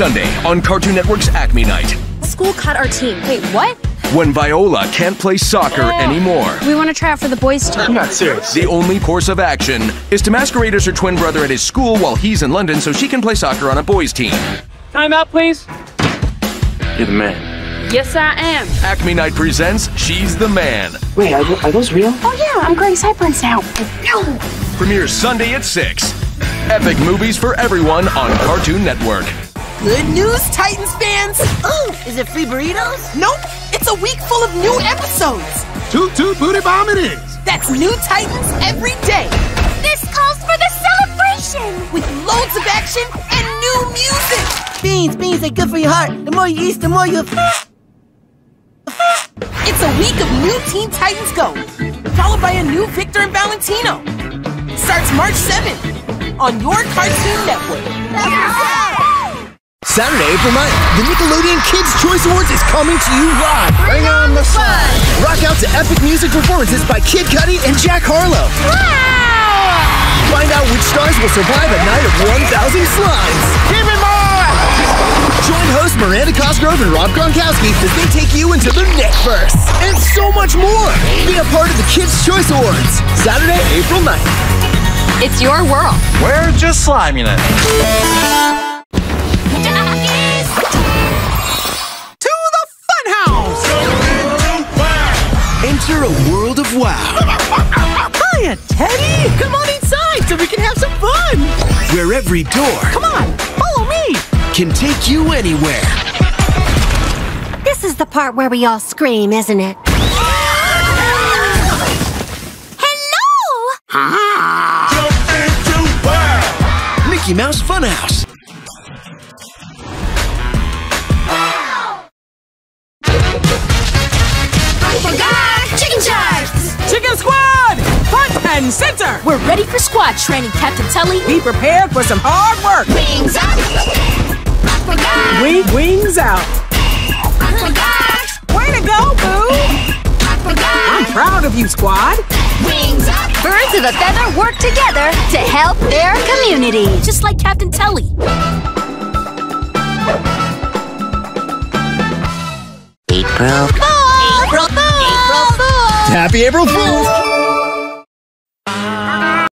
Sunday on Cartoon Network's Acme Night. School cut our team. Wait, what? When Viola can't play soccer anymore. We want to try out for the boys' team. I'm not serious. The only course of action is to masquerade as her twin brother at his school while he's in London so she can play soccer on a boys' team. Time out, please. You're the man. Yes, I am. Acme Night presents She's the Man. Wait, are, are those real? Oh yeah, I'm growing sideburns now. No! Premieres Sunday at 6. Epic movies for everyone on Cartoon Network. Good news, Titans fans! Ooh, is it free burritos? Nope, it's a week full of new episodes. Toot toot booty bomb it is. That's new Titans every day, This calls for the celebration! with loads of action and new music. Beans, beans are good for your heart. The more you eat, the more you. It's a week of new Teen Titans Go, followed by a new Victor and Valentino. Starts March 7th on your Cartoon Network. Saturday, April 9th, the Nickelodeon Kids' Choice Awards is coming to you live. Bring on the fun! Rock out to epic music performances by Kid Cudi and Jack Harlow. Wow! Find out which stars will survive a night of 1,000 slimes. Give me more. Join hosts Miranda Cosgrove and Rob Gronkowski as they take you into the Nickverse. And so much more. Be a part of the Kids' Choice Awards. Saturday, April 9th. It's your world. We're just sliming it. Enter a world of wow. Hiya, Teddy! Come on inside so we can have some fun! Where every door Come on, follow me! can take you anywhere. This is the part where we all scream, isn't it? Hello! Mickey Mouse Funhouse. Ready for squad training, Captain Tully. Be prepared for some hard work! Wings up! Aquaguard! Wing, wings out! Aquaguard! Way to go, Boo! I'm proud of you, Squad! Wings up! Birds of a feather work together to help their community. Just like Captain Tully. April Fool! April Fool! April Fool! Happy April Fools!